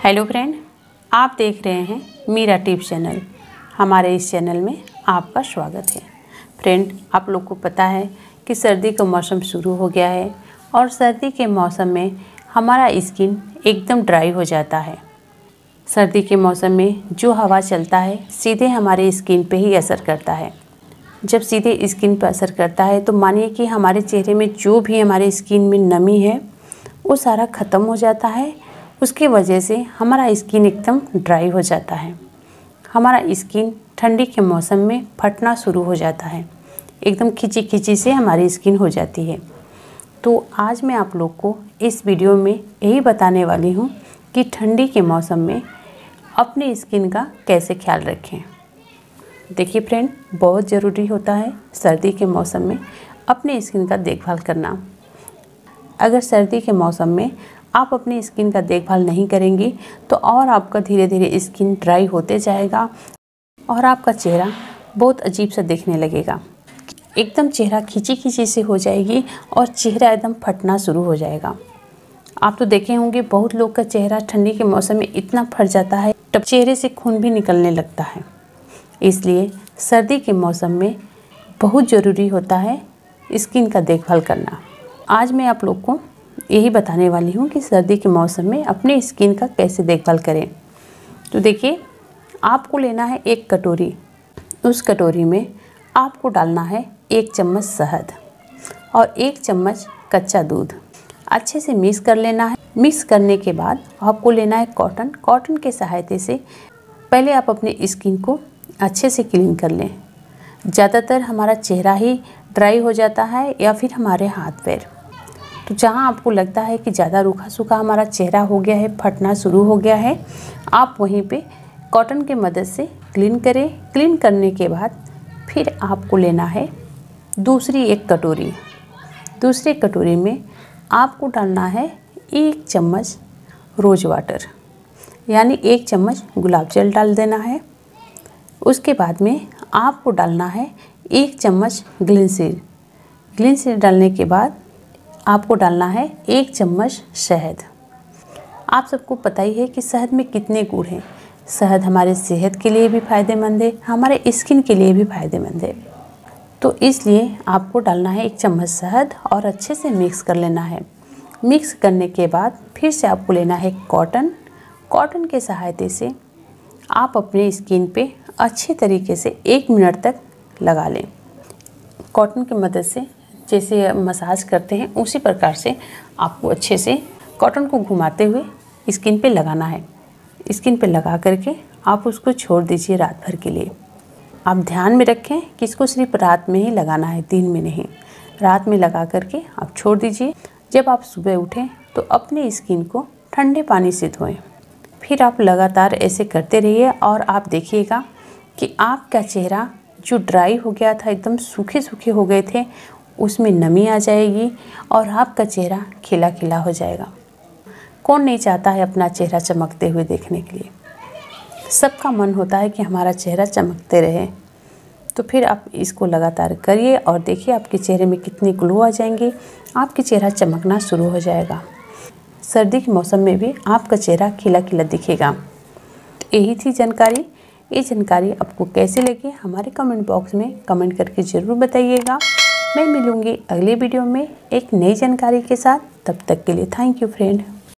Hello friend, आप देख रहे हैं मीरा टिप चैनल। हमारे इस चैनल में आपका स्वागत है। फ्रेंड, आप लोग को पता है कि सर्दी का मौसम शुरू हो गया है और सर्दी के मौसम में हमारा स्किन एकदम ड्राई हो जाता है। सर्दी के मौसम में जो हवा चलता है, सीधे हमारे स्किन पे ही असर करता है। जब सीधे स्किन पर असर करता है तो मानिए कि हमारे चेहरे में जो भी हमारे स्किन में नमी है, वो सारा ख़त्म हो जाता है उसके वजह से हमारा स्किन एकदम ड्राई हो जाता है। हमारा स्किन ठंडी के मौसम में फटना शुरू हो जाता है। एकदम खिंची खिंची से हमारी स्किन हो जाती है। तो आज मैं आप लोग को इस वीडियो में यही बताने वाली हूँ कि ठंडी के मौसम में अपने स्किन का कैसे ख्याल रखें। देखिए फ्रेंड बहुत ज़रूरी होता है सर्दी के मौसम में अपने स्किन का देखभाल करना। अगर सर्दी के मौसम में आप अपनी स्किन का देखभाल नहीं करेंगी तो और आपका धीरे धीरे स्किन ड्राई होते जाएगा और आपका चेहरा बहुत अजीब सा दिखने लगेगा। एकदम चेहरा खींची खींची से हो जाएगी और चेहरा एकदम फटना शुरू हो जाएगा। आप तो देखे होंगे बहुत लोग का चेहरा ठंडी के मौसम में इतना फट जाता है, तब चेहरे से खून भी निकलने लगता है। इसलिए सर्दी के मौसम में बहुत ज़रूरी होता है स्किन का देखभाल करना। आज मैं आप लोग को यही बताने वाली हूँ कि सर्दी के मौसम में अपने स्किन का कैसे देखभाल करें। तो देखिए, आपको लेना है एक कटोरी। उस कटोरी में आपको डालना है एक चम्मच शहद और एक चम्मच कच्चा दूध। अच्छे से मिक्स कर लेना है। मिक्स करने के बाद आपको लेना है कॉटन। कॉटन के सहायते से पहले आप अपने स्किन को अच्छे से क्लीन कर लें। ज़्यादातर हमारा चेहरा ही ड्राई हो जाता है या फिर हमारे हाथ पैर। तो जहाँ आपको लगता है कि ज़्यादा रूखा सूखा हमारा चेहरा हो गया है, फटना शुरू हो गया है, आप वहीं पे कॉटन के मदद से क्लीन करें। क्लीन करने के बाद फिर आपको लेना है दूसरी एक कटोरी। दूसरी कटोरी में आपको डालना है एक चम्मच रोज़ वाटर यानी एक चम्मच गुलाब जल डाल देना है। उसके बाद में आपको डालना है एक चम्मच ग्लिनसीड ग्लिनसीड डालने के बाद आपको डालना है एक चम्मच शहद। आप सबको पता ही है कि शहद में कितने गुड़ हैं। शहद हमारे सेहत के लिए भी फ़ायदेमंद है, हमारे स्किन के लिए भी फ़ायदेमंद है। तो इसलिए आपको डालना है एक चम्मच शहद और अच्छे से मिक्स कर लेना है। मिक्स करने के बाद फिर से आपको लेना है कॉटन। कॉटन के सहायते से आप अपने स्किन पे अच्छे तरीके से एक मिनट तक लगा लें। कॉटन की मदद से जैसे मसाज करते हैं, उसी प्रकार से आपको अच्छे से कॉटन को घुमाते हुए स्किन पे लगाना है। स्किन पे लगा करके आप उसको छोड़ दीजिए रात भर के लिए। आप ध्यान में रखें कि इसको सिर्फ़ रात में ही लगाना है, दिन में नहीं। रात में लगा करके आप छोड़ दीजिए। जब आप सुबह उठें तो अपने स्किन को ठंडे पानी से धोएँ। फिर आप लगातार ऐसे करते रहिए और आप देखिएगा कि आपका चेहरा जो ड्राई हो गया था, एकदम सूखे सूखे हो गए थे उसमें नमी आ जाएगी और आपका चेहरा खिला खिला हो जाएगा। कौन नहीं चाहता है अपना चेहरा चमकते हुए देखने के लिए? सबका मन होता है कि हमारा चेहरा चमकते रहे। तो फिर आप इसको लगातार करिए और देखिए आपके चेहरे में कितनी ग्लो आ जाएँगी। आपके चेहरा चमकना शुरू हो जाएगा। सर्दी के मौसम में भी आपका चेहरा खिला खिला दिखेगा। यही थी जानकारी। ये जानकारी आपको कैसे लगी, हमारे कमेंट बॉक्स में कमेंट करके ज़रूर बताइएगा। मैं मिलूँगी अगले वीडियो में एक नई जानकारी के साथ। तब तक के लिए थैंक यू फ्रेंड